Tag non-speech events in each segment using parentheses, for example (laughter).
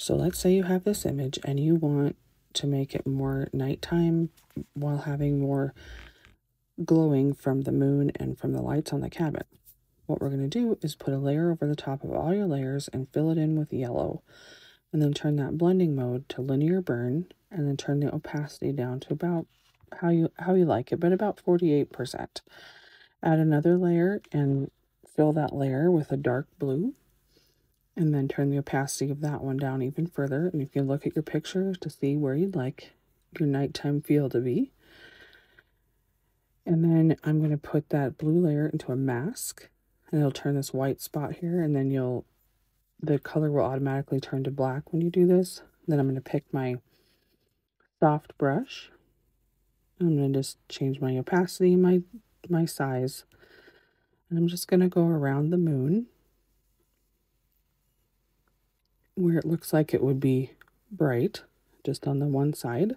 So let's say you have this image and you want to make it more nighttime while having more glowing from the moon and from the lights on the cabin. What we're going to do is put a layer over the top of all your layers and fill it in with yellow. And then turn that blending mode to linear burn and then turn the opacity down to about how you how you like it, but about 48%. Add another layer and fill that layer with a dark blue and then turn the opacity of that one down even further. And you can look at your picture to see where you'd like your nighttime feel to be. And then I'm going to put that blue layer into a mask and it'll turn this white spot here and then you'll, the color will automatically turn to black when you do this. Then I'm going to pick my soft brush. I'm going to just change my opacity, my, my size. And I'm just going to go around the moon where it looks like it would be bright, just on the one side.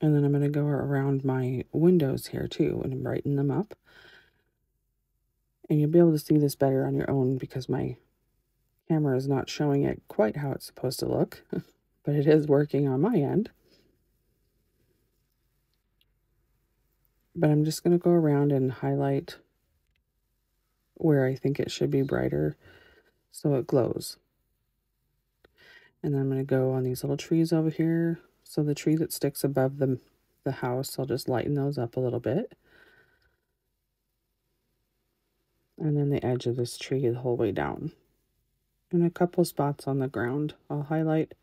And then I'm going to go around my windows here too and brighten them up. And you'll be able to see this better on your own because my camera is not showing it quite how it's supposed to look, (laughs) but it is working on my end. But I'm just going to go around and highlight where I think it should be brighter so it glows. And then I'm going to go on these little trees over here so the tree that sticks above the, the house, I'll just lighten those up a little bit. And then the edge of this tree the whole way down. And a couple spots on the ground I'll highlight.